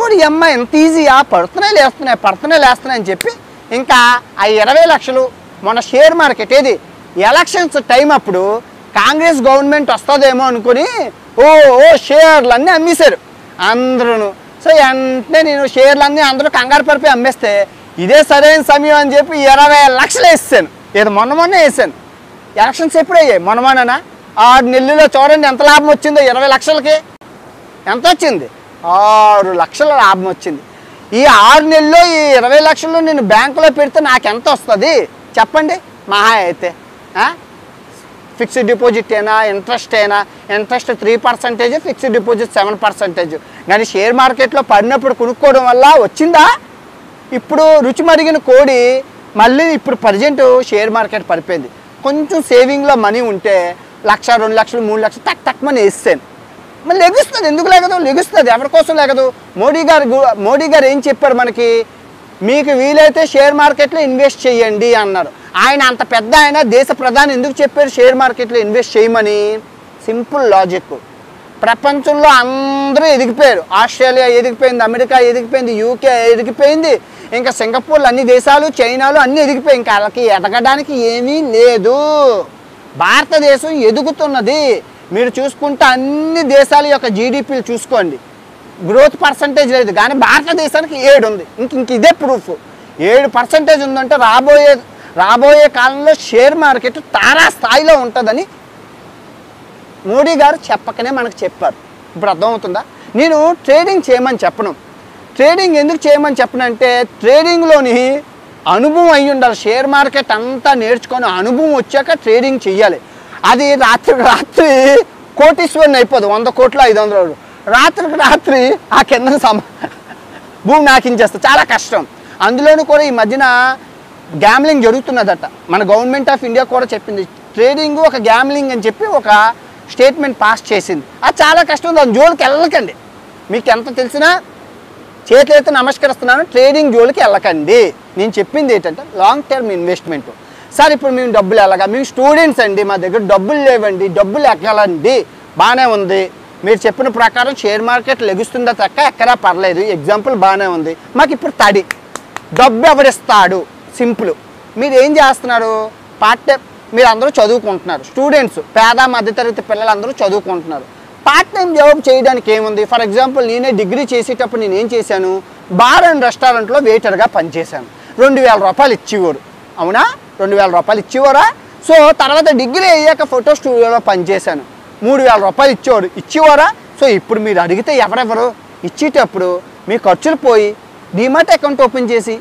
ఓడి అమ్మ ఎంత ఈజీగా పడుతున్నాయి లేస్తున్నాయి పడుతున్నాయి లేస్తున్నాయి అని చెప్పి ఇంకా ఆ ఇరవై లక్షలు మన షేర్ మార్కెట్ ఏది? ఎలక్షన్స్ టైం అప్పుడు కాంగ్రెస్ గవర్నమెంట్ వస్తుందేమో అనుకుని ఓ ఓ షేర్లన్నీ అమ్మేశారు. అందరూ సో వెంటనే నేను షేర్లన్నీ అందరూ కంగారు పడిపోయి అమ్మేస్తే ఇదే సరైన సమయం అని చెప్పి ఇరవై లక్షలు వేసాను ఏదో మొన్న మొన్న వేసాను ఎలక్షన్స్ ఎప్పుడు అయ్యాయి? మొనమాననా ఆరు నెలల్లో చూడండి ఎంత లాభం వచ్చిందో ఇరవై లక్షలకి. ఎంత వచ్చింది? ఆరు లక్షల లాభం వచ్చింది. ఈ ఆరు నెలల్లో ఈ ఇరవై లక్షలు నేను బ్యాంకులో పెడితే నాకు ఎంత వస్తుంది? చెప్పండి. మహా అయితే. ఫిక్స్డ్ డిపాజిట్ అయినా ఇంట్రెస్ట్ అయినా interest three percentage fixed deposit seven percentage కానీ షేర్ మార్కెట్లో పడినప్పుడు కొనుక్కోవడం వల్ల వచ్చిందా? ఇప్పుడు రుచి మరిగిన కోడి మళ్ళీ ఇప్పుడు ప్రజెంట్ షేర్ మార్కెట్ పడిపోయింది. కొంచెం సేవింగ్లో మనీ ఉంటే లక్ష రెండు లక్షలు మూడు లక్షలు తక్ తక్ వేస్తాను మళ్ళీ లెగుస్తుంది. ఎందుకు లేగదు? లెగుస్తుంది. ఎవరి కోసం లేగదు? మోడీ గారు మోడీ గారు ఏం చెప్పారు మనకి? మీకు వీలైతే షేర్ మార్కెట్లో ఇన్వెస్ట్ చేయండి అన్నారు. ఆయన అంత పెద్ద ఆయన దేశ ప్రధాని ఎందుకు చెప్పారు? షేర్ మార్కెట్లో ఇన్వెస్ట్ చేయమని. సింపుల్ లాజిక్ ప్రపంచంలో అందరూ ఎదిగిపోయారు. ఆస్ట్రేలియా ఎదిగిపోయింది అమెరికా ఎదిగిపోయింది యూకే ఎదిగిపోయింది. ఇంకా సింగపూర్లో అన్ని దేశాలు చైనాలు అన్నీ ఎదిగిపోయి ఇంకా వాళ్ళకి ఎదగడానికి ఏమీ లేదు. భారతదేశం ఎదుగుతున్నది. మీరు చూసుకుంటే అన్ని దేశాల యొక్క జీడిపిలు చూసుకోండి. గ్రోత్ పర్సంటేజ్ లేదు. కానీ భారతదేశానికి ఏడు ఉంది ఇంక ఇంక ఇదే ప్రూఫ్ ఏడు పర్సంటేజ్ ఉందంటే రాబోయే రాబోయే కాలంలో షేర్ మార్కెట్ తారా స్థాయిలో ఉంటుందని మోడీ గారు చెప్పకనే మనకు చెప్పారు. ఇప్పుడు అర్థమవుతుందా? నేను ట్రేడింగ్ చేయమని చెప్పను. ట్రేడింగ్ ఎందుకు చేయమని చెప్పనంటే ట్రేడింగ్లోని అనుభవం అయి ఉండాలి. షేర్ మార్కెట్ అంతా నేర్చుకొని అనుభవం వచ్చాక ట్రేడింగ్ చెయ్యాలి. అది రాత్రికి రాత్రి కోటీశ్వరుని అయిపోదు. వంద కోట్లు ఐదు వందలు రాత్రికి రాత్రి ఆ కింద సమ భూమి నాకించేస్తా. చాలా కష్టం. అందులోనూ కూడా ఈ మధ్యన గ్యామ్లింగ్ జరుగుతున్నదట. మన గవర్నమెంట్ ఆఫ్ ఇండియా కూడా చెప్పింది. ట్రేడింగ్ ఒక గ్యామ్లింగ్ అని చెప్పి ఒక స్టేట్మెంట్ పాస్ చేసింది. అది చాలా కష్టం. దాని జోలికి వెళ్ళకండి. మీకు ఎంత తెలిసినా చేతులైతే నమస్కరిస్తున్నాను. ట్రేడింగ్ జోలికి వెళ్ళకండి. నేను చెప్పింది ఏంటంటే లాంగ్ టర్మ్ ఇన్వెస్ట్మెంట్ సార్ ఇప్పుడు మేము డబ్బులు ఎలాగా? మేము స్టూడెంట్స్ అండి. మా దగ్గర డబ్బులు లేవండి. డబ్బులు ఎక్కాలండి? బాగానే ఉంది. మీరు చెప్పిన ప్రకారం షేర్ మార్కెట్ లెగుస్తుందా తక్క ఎక్కడా పర్లేదు. ఎగ్జాంపుల్ బాగానే ఉంది. మాకు ఇప్పుడు తడి. డబ్బు ఎవరిస్తాడు? సింపుల్. మీరు ఏం చేస్తున్నారు? పార్ట్ టైం మీరు అందరూ చదువుకుంటున్నారు. స్టూడెంట్స్ పేద మధ్యతరగతి పిల్లలందరూ చదువుకుంటున్నారు. పార్ట్ టైం జాబ్ చేయడానికి ఏముంది? ఫర్ ఎగ్జాంపుల్ నేనే డిగ్రీ చేసేటప్పుడు నేను ఏం చేశాను? బార్ అండ్ రెస్టారెంట్లో వెయిటర్గా పనిచేశాను. రెండు వేల రూపాయలు ఇచ్చేవారు. అవునా? రెండు వేల రూపాయలు ఇచ్చేవారా? సో తర్వాత డిగ్రీ అయ్యాక ఫోటో స్టూడియోలో పనిచేశాను. మూడు వేల రూపాయలు ఇచ్చేవారు. ఇచ్చేవారా? సో ఇప్పుడు మీరు అడిగితే ఎవరెవరు? ఇచ్చేటప్పుడు మీ ఖర్చులు పోయి డిమాట్ అకౌంట్ ఓపెన్ చేసి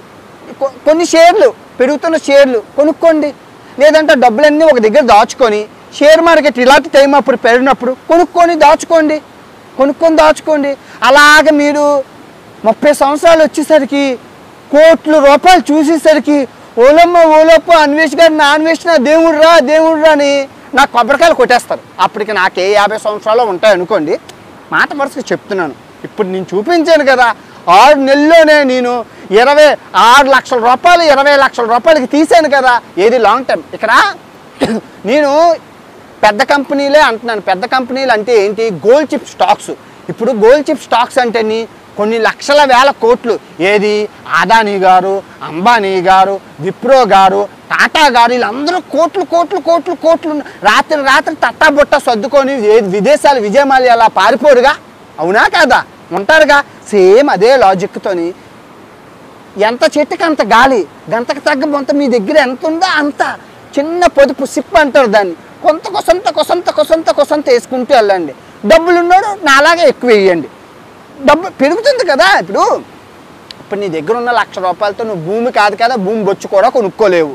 కొన్ని షేర్లు పెరుగుతున్న షేర్లు కొనుక్కోండి. లేదంటే డబ్బులన్నీ ఒక దగ్గర దాచుకొని షేర్ మార్కెట్ ఇలాంటి టైం అప్పుడు పెరిగినప్పుడు కొనుక్కొని దాచుకోండి. కొనుక్కొని దాచుకోండి. అలాగ మీరు ముప్పై సంవత్సరాలు వచ్చేసరికి కోట్ల రూపాయలు చూసేసరికి ఓలమ్మ ఓలప్ప అన్వేష్ గారు నా అన్వేషణ దేవుడు రా దేవుడు రా అని నాకు కొబ్బరికాయలు కొట్టేస్తారు. అప్పటికి నాకు ఏ యాభై సంవత్సరాలు ఉంటాయి అనుకోండి మాట వరుసగా చెప్తున్నాను. ఇప్పుడు నేను చూపించాను కదా ఆరు నెలల్లోనే నేను ఇరవై ఆరు లక్షల రూపాయలు ఇరవై లక్షల రూపాయలకి తీసాను కదా ఏది లాంగ్ టర్మ్ ఇక్కడ నేను పెద్ద కంపెనీలే అంటున్నాను. పెద్ద కంపెనీలు అంటే ఏంటి? గోల్డ్ చిప్ స్టాక్స్ ఇప్పుడు గోల్డ్ చిప్ స్టాక్స్ అంటేని కొన్ని లక్షల వేల కోట్లు. ఏది? అదానీ గారు అంబానీ గారు విప్రో గారు టాటా గారు వీళ్ళందరూ కోట్లు కోట్లు కోట్లు కోట్లు రాత్రి రాత్రి తట్టా బుట్ట సర్దుకొని ఏది విదేశాలు విజయమాలి అలా పారిపోరుగా? అవునా కాదా? ఉంటారుగా. సేమ్ అదే లాజిక్తోని ఎంత చెట్టుకి అంత గాలి గంతకు తగ్గ బొంత మీ దగ్గర ఎంత ఉందో అంత చిన్న పొదుపు సిప్ అంటారు దాన్ని. కొంత కొసంత కొసంత కొసంత కొసంత వేసుకుంటూ వెళ్ళండి. డబ్బులు ఉన్నాడు నాలాగే ఎక్కువ వేయండి. డబ్బు పెరుగుతుంది కదా ఇప్పుడు. ఇప్పుడు నీ దగ్గర ఉన్న లక్ష రూపాయలతో నువ్వు భూమి కాదు కదా భూమి బొచ్చు కూడా కొనుక్కోలేవు.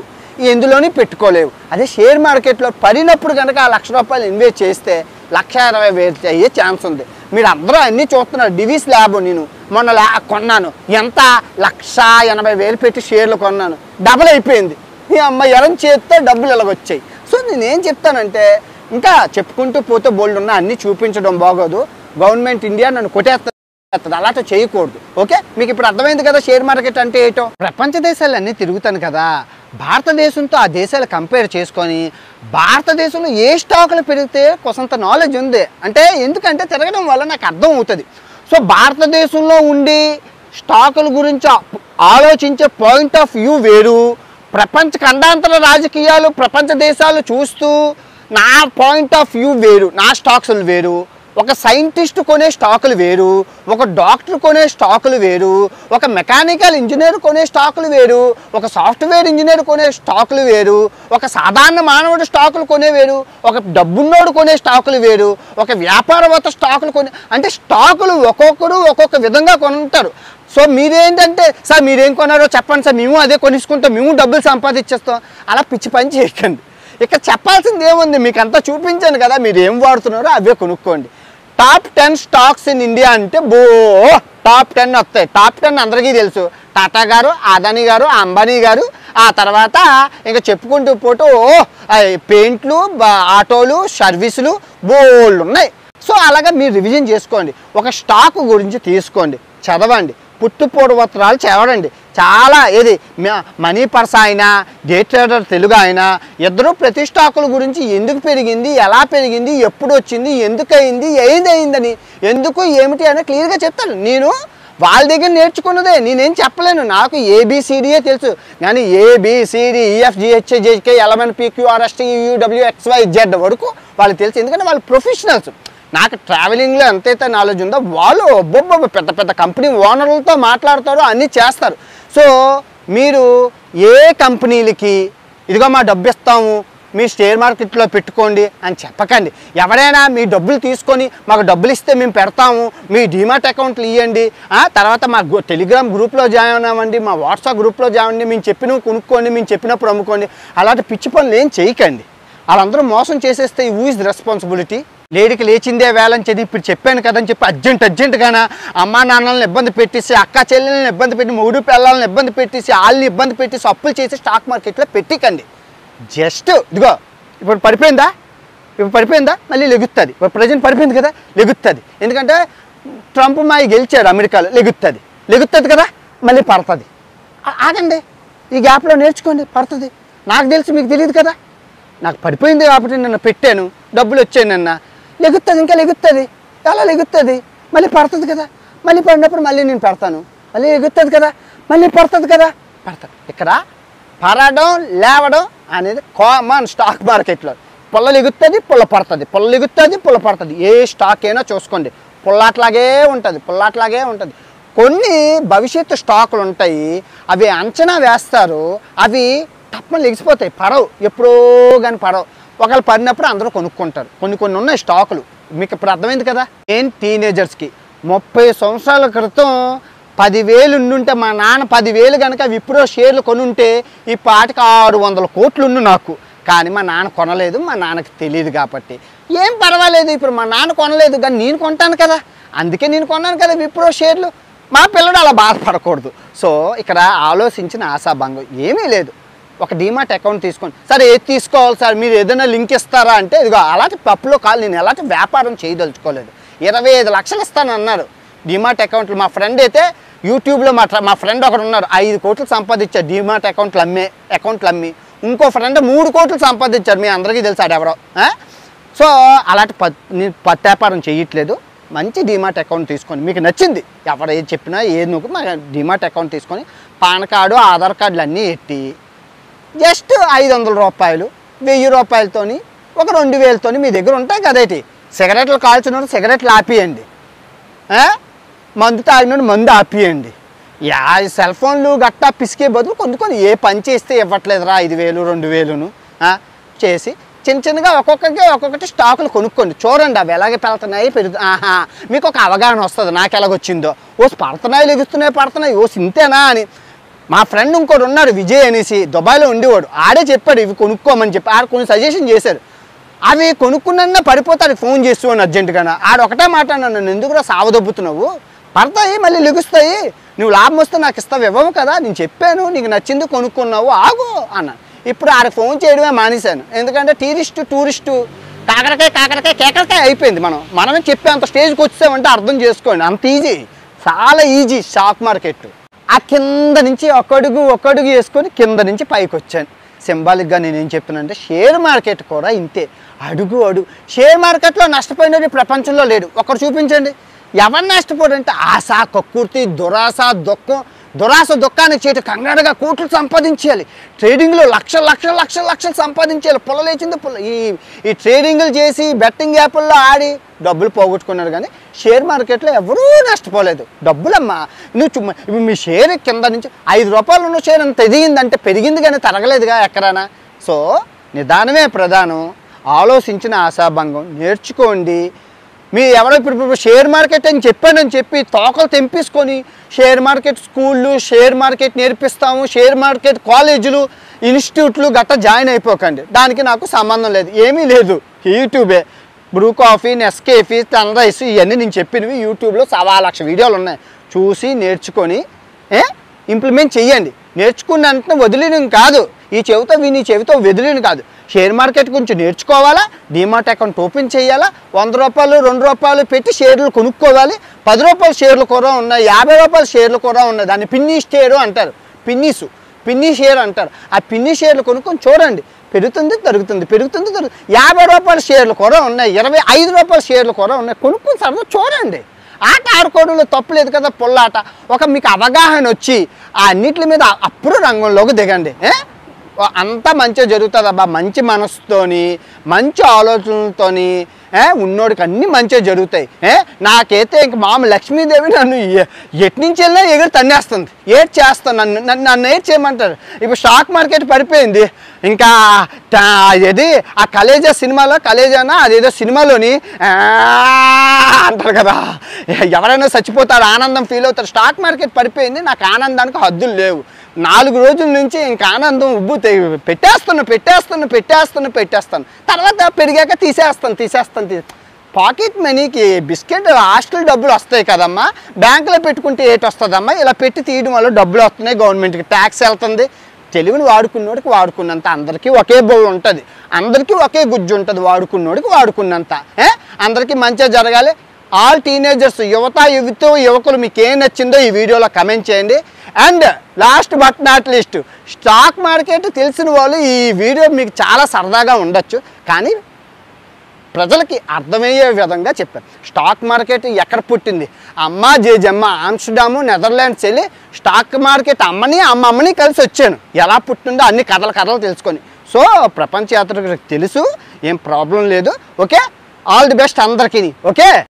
ఎందులోని పెట్టుకోలేవు. అదే షేర్ మార్కెట్లో పడినప్పుడు కనుక ఆ లక్ష రూపాయలు ఇన్వెస్ట్ చేస్తే లక్ష ఇరవై వేలు అయ్యే ఛాన్స్ ఉంది. మీరు అందరూ అన్నీ చూస్తున్నారు. డివిస్ ల్యాబ్ నేను. మొన్న ల్యా కొన్నాను. ఎంత? లక్ష ఎనభై వేలు పెట్టి షేర్లు కొన్నాను. డబుల్ అయిపోయింది. ఈ అమ్మ ఎరం చేస్తే డబ్బులు ఇలాగొచ్చాయి. సో నేనేం చెప్తానంటే ఇంకా చెప్పుకుంటూ పోతే బోల్డ్ ఉన్నా అన్నీ చూపించడం బాగోదు. గవర్నమెంట్ ఇండియా నన్ను కొట్టేస్తా అలాంటి చేయకూడదు. ఓకే? మీకు ఇప్పుడు అర్థమైంది కదా షేర్ మార్కెట్ అంటే ఏటో? ప్రపంచ దేశాలన్నీ తిరుగుతాను కదా. భారతదేశంతో ఆ దేశాలు కంపేర్ చేసుకొని భారతదేశంలో ఏ స్టాకులు పెరిగితే కొంత నాలెడ్జ్ ఉంది. అంటే ఎందుకంటే తిరగడం వల్ల నాకు అర్థం అవుతుంది. సో భారతదేశంలో ఉండి స్టాకుల గురించి ఆలోచించే పాయింట్ ఆఫ్ వ్యూ వేరు. ప్రపంచ ఖండాంతర రాజకీయాలు ప్రపంచ దేశాలు చూస్తూ నా పాయింట్ ఆఫ్ వ్యూ వేరు. నా స్టాక్స్లు వేరు. ఒక సైంటిస్ట్ కొనే స్టాకులు వేరు ఒక డాక్టర్ కొనే స్టాకులు వేరు ఒక మెకానికల్ ఇంజనీర్ కొనే స్టాకులు వేరు ఒక సాఫ్ట్వేర్ ఇంజనీర్ కొనే స్టాకులు వేరు ఒక సాధారణ మానవుడు స్టాకులు కొనే వేరు ఒక డబ్బున్నోడు కొనే స్టాకులు వేరు ఒక వ్యాపారవేత్త స్టాకులు కొనే అంటే స్టాకులు ఒక్కొక్కరు ఒక్కొక్క విధంగా కొనుంటారు సో మీరేంటంటే సార్ మీరేం కొన్నారో చెప్పండి సార్ మేము అదే కొనిసుకుంటాం మేము డబ్బులు సంపాదించేస్తాం. అలా పిచ్చి పని చేయకండి. ఇక చెప్పాల్సింది ఏముంది మీకు అంతా చూపించాను కదా మీరు ఏం వాడుతున్నారో అవే కొనుక్కోండి. Top ten stocks in India అంటే బో టాప్ టెన్ వస్తాయి. టాప్ టెన్ అందరికీ తెలుసు. టాటా గారు అదానీ గారు అంబానీ గారు ఆ తర్వాత ఇంకా చెప్పుకుంటూ పోటు పెయింట్లు ఆటోలు సర్వీసులు బోళ్ళు ఉన్నాయి. సో అలాగా మీరు రివిజన్ చేసుకోండి. ఒక స్టాక్ గురించి తీసుకోండి. చదవండి. పుట్టు పూర్వత్రాలు చదవండి. చాలా ఏది మ- మనీ పర్స్ అయినా డే ట్రేడర్ తెలుగు అయినా ఇద్దరు ప్రతిష్టాకుల గురించి ఎందుకు పెరిగింది ఎలా పెరిగింది ఎప్పుడు వచ్చింది ఎందుకు అయింది ఏది అయిందని ఎందుకు ఏమిటి అని క్లియర్గా చెప్తాను. నేను వాళ్ళ దగ్గర నేర్చుకున్నదే నేనేం చెప్పలేను. నాకు ఏబిసిడియే తెలుసు. కానీ ABCD EFGH JK LMN PQRST UW XY Z వరకు వాళ్ళకి తెలుసు. ఎందుకంటే వాళ్ళు ప్రొఫెషనల్స్ నాకు ట్రావెలింగ్లో ఎంతైతే నాలెడ్జ్ ఉందో వాళ్ళు ఒబ్బొబ్బ పెద్ద పెద్ద కంపెనీ ఓనర్లతో మాట్లాడతారు అన్నీ చేస్తారు. సో మీరు ఏ కంపెనీలకి ఇదిగో మా డబ్బు ఇస్తాము మీ షేర్ మార్కెట్లో పెట్టుకోండి అని చెప్పకండి. ఎవరైనా మీ డబ్బులు తీసుకొని మాకు డబ్బులు ఇస్తే మేము పెడతాము మీ డిమాట్ అకౌంట్లు ఇవ్వండి ఆ, తర్వాత మా టెలిగ్రామ్ గ్రూప్లో జాయిన్ అవ్వండి మా వాట్సాప్ గ్రూప్లో జాయిన్ అవ్వండి మేము చెప్పినవి కొనుక్కోండి మేము చెప్పినప్పుడు అమ్ముకోండి. అలాంటి పిచ్చి పనులు ఏం చేయకండి. వాళ్ళందరూ మోసం చేసేస్తే హూ ఇస్ రెస్పాన్సిబిలిటీ లేడికి లేచిందే వేళని చదివి ఇప్పుడు చెప్పాను కదని చెప్పి అర్జెంట్ అర్జెంటుగానా అమ్మా నాన్నలను ఇబ్బంది పెట్టేసి అక్క చెల్లెలను ఇబ్బంది పెట్టి మూడు పిల్లలను ఇబ్బంది పెట్టేసి వాళ్ళని ఇబ్బంది పెట్టేసి అప్పులు చేసి స్టాక్ మార్కెట్లో పెట్టికండి. జస్ట్ ఇదిగో ఇప్పుడు పడిపోయిందా? ఇప్పుడు పడిపోయిందా? మళ్ళీ లెగుతుంది ఇప్పుడు ప్రజెంట్ పడిపోయింది కదా? లెగుతుంది ఎందుకంటే ట్రంప్ మాయి గెలిచాడు అమెరికాలో లెగుతుంది లెగుతుంది కదా? మళ్ళీ పడుతుంది. ఆగండి. ఈ గ్యాప్లో నేర్చుకోండి పడుతుంది. నాకు తెలిసి మీకు తెలియదు కదా? నాకు పడిపోయింది కాబట్టి నిన్న పెట్టాను. డబ్బులు వచ్చాయి నిన్న. లెగుతుంది ఇంకా లెగుతుంది ఎలా లెగుతుంది మళ్ళీ పడుతుంది కదా. మళ్ళీ పడినప్పుడు మళ్ళీ నేను పెడతాను. మళ్ళీ ఎగుతుంది కదా. మళ్ళీ పడుతుంది కదా. పడతాను. ఇక్కడ పడడం లేవడం అనేది కామన్ స్టాక్ మార్కెట్లో పుల్ల ఎగుతుంది పుల్ల పడుతుంది. పుల్ల ఎగుతుంది పుల్ల పడుతుంది. ఏ స్టాక్ అయినా చూసుకోండి. పుల్లాట్లాగే ఉంటుంది పుల్లాట్లాగే ఉంటుంది. కొన్ని భవిష్యత్తు స్టాకులు ఉంటాయి. అవి అంచనా వేస్తారు. అవి తప్పని లెగిసిపోతాయి. పడవు. ఎప్పుడో కానీ పడవు. ఒకవేళ పడినప్పుడు అందరూ కొనుక్కుంటారు. కొన్ని కొన్ని ఉన్నాయి స్టాకులు. మీకు ఇప్పుడు అర్థమైంది కదా? ఏం టీనేజర్స్కి? ముప్పై సంవత్సరాల క్రితం పదివేలు ఉండుంటే మా నాన్న పదివేలు కనుక విప్రో షేర్లు కొనుంటే ఈ పాటికి ఆరు వందల కోట్లు ఉండు నాకు. కానీ మా నాన్న కొనలేదు మా నాన్నకి తెలియదు కాబట్టి. ఏం పర్వాలేదు ఇప్పుడు మా నాన్న కొనలేదు కానీ నేను కొంటాను కదా. అందుకే నేను కొన్నాను కదా విప్రో షేర్లు. మా పిల్లడు అలా బాధపడకూడదు. సో ఇక్కడ ఆలోచించిన ఆశాభంగం ఏమీ లేదు. ఒక డీమాట్ అకౌంట్ తీసుకోండి సార్ ఏది తీసుకోవాలి సార్? మీరు ఏదైనా లింక్ ఇస్తారా? అంటే ఇదిగో అలాంటి పప్పులో కాదు నేను ఎలాంటి వ్యాపారం చేయదలుచుకోలేదు. ఇరవై ఐదు లక్షలు ఇస్తాను అన్నారు డీమాట్ అకౌంట్లు మా ఫ్రెండ్ అయితే యూట్యూబ్లో మా మా ఫ్రెండ్ ఒకడు ఉన్నారు. ఐదు కోట్లు సంపాదించారు డీమాట్ అకౌంట్లు అమ్మే అకౌంట్లు అమ్మి. ఇంకో ఫ్రెండ్ మూడు కోట్లు సంపాదించారు మీ అందరికీ తెలుసు ఎవరో. సో అలాంటి ప నేను పత్తి వ్యాపారం చేయట్లేదు. మంచి డిమాట్ అకౌంట్ తీసుకోండి మీకు నచ్చింది. ఎవరు ఏది చెప్పినా ఏది నువ్వు మా డిమాట్ అకౌంట్ తీసుకొని పాన్ కార్డు ఆధార్ కార్డులు అన్నీ ఎట్టి జస్ట్ ఐదు వందల రూపాయలు వెయ్యి రూపాయలతోని ఒక రెండు వేలతోని మీ దగ్గర ఉంటాయి కదేటి సిగరెట్లు కాల్చినోడు సిగరెట్లు ఆపియండి. మందు తాగినోడు మందు ఆపియండి. యా సెల్ ఫోన్లు గట్టా పిసికే బదులు కొన్ని కొన్ని ఏ పని చేస్తే ఇవ్వట్లేదురా ఐదు వేలు రెండు వేలును చేసి చిన్న చిన్నగా ఒక్కొక్కరికి ఒక్కొక్కటి స్టాకులు కొనుక్కోండి. చూడండి అవి ఎలాగే పెడుతున్నాయి పెరుగు ఆహా మీకు ఒక అవగాహన వస్తుంది. నాకు ఎలాగొచ్చిందో. ఓ పడుతున్నాయి లెగుస్తున్నాయి పడుతున్నాయి. ఓ ఇంతేనా అని. మా ఫ్రెండ్ ఇంకోటి ఉన్నారు విజయ్ అనేసి దుబాయ్లో ఉండేవాడు. ఆడే చెప్పాడు ఇవి కొనుక్కోమని చెప్పి. ఆడ కొన్ని సజెషన్ చేశారు అవి కొనుక్కున్నా పడిపోతాడు ఫోన్ చేస్తున్నాను అని అర్జెంటుగా ఆడ ఒకటే మాట నన్ను ఎందుకురా సావదొబ్బుతున్నావు? పడతాయి మళ్ళీ లెగుస్తాయి. నువ్వు లాభం వస్తే నాకు ఇస్తావు ఇవ్వవు కదా. నేను చెప్పాను నీకు నచ్చింది కొనుక్కున్నావు ఆగు అన్నాను ఇప్పుడు ఆడ ఫోన్ చేయడమే మానేశాను. ఎందుకంటే టూరిస్టు టూరిస్టు కాకరకాయ కాకరకాయ కేకరకాయ అయిపోయింది మనం. మనమే చెప్పే అంత స్టేజ్కి వచ్చామంటే అర్థం చేసుకోండి. అంత ఈజీ చాలా ఈజీ స్టాక్ మార్కెట్ ఆ కింద నుంచి ఒక అడుగు వేసుకొని కింద నుంచి పైకి వచ్చాను. సింబాలిక్గా నేను చెప్పానంటే చెప్తున్నానంటే షేర్ మార్కెట్ కూడా ఇంతే. అడుగు అడుగు. షేర్ మార్కెట్లో నష్టపోయినది ప్రపంచంలో లేడు. ఒకరు చూపించండి. ఎవరు నష్టపోడంటే ఆశ కక్కుర్తి దురాశ దుఃఖం. దురాశ దుఃఖాన్ని చేటు కంగారుగా కోట్లు సంపాదించేయాలి. ట్రేడింగ్లో లక్షలు లక్షలు లక్షలు లక్షలు సంపాదించాలి పుల్ల లేచింది పుల్ల. ఈ ఈ ట్రేడింగ్లు చేసి బెట్టింగ్ యాప్ల్లో ఆడి డబ్బులు పోగొట్టుకున్నారు కానీ షేర్ మార్కెట్లో ఎవరూ నష్టపోలేదు. డబ్బులమ్మా నువ్వు చుమ్మ ఇప్పుడు మీ షేర్ కింద నుంచి ఐదు రూపాయలు ఉన్న షేర్ అంత ఎదిగిందంటే పెరిగింది కానీ తరగలేదుగా ఎక్కడైనా. సో నిదానమే ప్రధానం. ఆలోచించిన ఆశాభంగం. నేర్చుకోండి. మీ ఎవరో ఇప్పుడు షేర్ మార్కెట్ అని చెప్పానని చెప్పి తోకలు తెంపేసుకొని షేర్ మార్కెట్ స్కూళ్ళు షేర్ మార్కెట్ నేర్పిస్తాము షేర్ మార్కెట్ కాలేజీలు ఇన్స్టిట్యూట్లు గట్ట జాయిన్ అయిపోకండి. దానికి నాకు సంబంధం లేదు. ఏమీ లేదు. యూట్యూబే. బ్రూ కాఫీ నెస్కేఫీ తన రైస్ ఇవన్నీ నేను చెప్పినవి యూట్యూబ్లో సవా లక్ష వీడియోలు ఉన్నాయి. చూసి నేర్చుకొని ఏ? ఇంప్లిమెంట్ చెయ్యండి. నేర్చుకున్న వెంటనే వదిలేయడం కాదు. ఈ చెవితో విని చెవితో వదిలిన కాదు. షేర్ మార్కెట్ గురించి నేర్చుకోవాలా? డీమార్ట్ అకౌంట్ ఓపెన్ చేయాలా? వంద రూపాయలు రెండు రూపాయలు పెట్టి షేర్లు కొనుక్కోవాలి. పది రూపాయల షేర్లు కూడా ఉన్నాయి. యాభై రూపాయల షేర్లు కూడా ఉన్నాయి. దాన్ని పిన్నీ షేరు అంటారు. పిన్నీసు. పిన్నీ షేర్ అంటారు. ఆ పిన్ని షేర్లు కొనుక్కొని చూడండి. పెరుగుతుంది తరుగుతుంది పెరుగుతుంది తరుగుతుంది యాభై రూపాయల షేర్లు కూడా ఉన్నాయి ఇరవై ఐదు రూపాయల షేర్లు కూడా ఉన్నాయి. కొనుక్కుని సరదా చూడండి. ఆట ఆడుకోవడంలో తప్పు లేదు కదా పొల్లాట. ఒక మీకు అవగాహన వచ్చి ఆ అన్నిటి మీద అప్పుడు రంగంలోకి దిగండి. అంత అంతా మంచిగా జరుగుతుంది అబ్బా. మంచి మనసుతోని మంచి ఆలోచనలతోని ఉన్నోడికి అన్ని మంచిగా జరుగుతాయి. నాకైతే ఇంక మామ లక్ష్మీదేవి నన్ను ఎట్నుంచి వెళ్ళినా ఎగురు తన్నేస్తుంది. ఏడ్ చేస్తాను నన్ను నన్ను నన్ను ఏడ్ చేయమంటారు. ఇప్పుడు స్టాక్ మార్కెట్ పడిపోయింది. ఇంకా ఏది? ఆ కలేజా సినిమాలో కలేజానా అదేదో సినిమాలోని అంటారు కదా. ఎవరైనా చచ్చిపోతారు ఆనందం ఫీల్ అవుతారు. స్టాక్ మార్కెట్ పడిపోయింది నాకు ఆనందానికి హద్దులు లేవు. నాలుగు రోజుల నుంచి ఇంకా ఆనందం ఉబ్బు పెట్టేస్తాను పెట్టేస్తాను పెట్టేస్తాను పెట్టేస్తాను. తర్వాత పెరిగాక తీసేస్తాను తీసేస్తాను తీ పాకెట్ మనీకి బిస్కెట్ హాస్టల్ డబ్బులు వస్తాయి కదమ్మా. బ్యాంకులో పెట్టుకుంటే ఏటి వస్తుందమ్మా? ఇలా పెట్టి తీయడం వల్ల డబ్బులు వస్తున్నాయి గవర్నమెంట్కి. ట్యాక్స్ వెళ్తుంది. తెలివిని వాడుకున్నోడికి వాడుకున్నంత. అందరికీ ఒకే బౌల్ ఉంటుంది. అందరికీ ఒకే గుజ్జు ఉంటుంది వాడుకున్నోడికి వాడుకున్నంత. ఏ? అందరికీ మంచిగా జరగాలి. ఆల్ టీనేజర్స్ యువత యువత యువకులు మీకు ఏం నచ్చిందో ఈ వీడియోలో కమెంట్ చేయండి. And last but not least stock market తెలిసిన వాళ్ళు ఈ వీడియో మీకు చాలా సరదాగా ఉండొచ్చు. కానీ ప్రజలకి అర్థమయ్యే విధంగా చెప్పారు. స్టాక్ మార్కెట్ ఎక్కడ పుట్టింది? అమ్మ జేజమ్మ ఆమ్స్టర్డాము నెదర్లాండ్స్ వెళ్ళి స్టాక్ మార్కెట్ అమ్మని అమ్మ అమ్మని కలిసి వచ్చాను. ఎలా పుట్టిందో అన్ని కథల కథలు తెలుసుకొని. సో ప్రపంచ యాత్రకు తెలుసు ఏం ప్రాబ్లం లేదు. ఓకే? ఆల్ ది బెస్ట్ అందరికీ ఓకే?